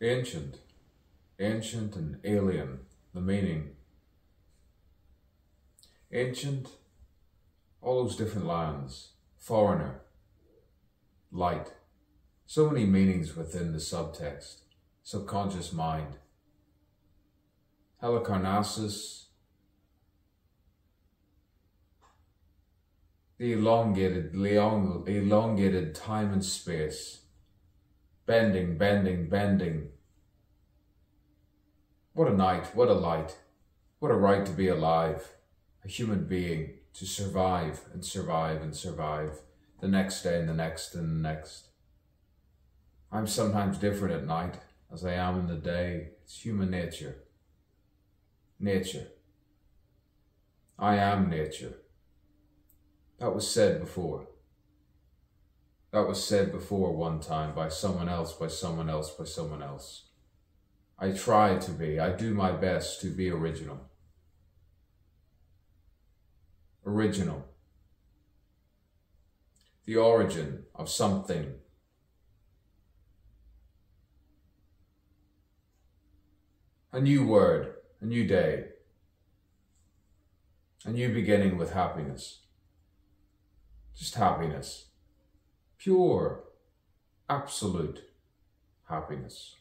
Ancient, ancient and alien, the meaning. Ancient, all those different lands, foreigner, light. So many meanings within the subtext, subconscious mind. Halicarnassus, the elongated, elongated time and space, bending, bending, bending. What a night, what a light, what a right to be alive, a human being, to survive and survive and survive, the next day and the next and the next. I'm sometimes different at night as I am in the day. It's human nature. Nature. I am nature. That was said before. That was said before one time by someone else, by someone else, by someone else. I try to be, I do my best to be original. Original. The origin of something. A new word, a new day, a new beginning with happiness. Just happiness. Pure, absolute happiness.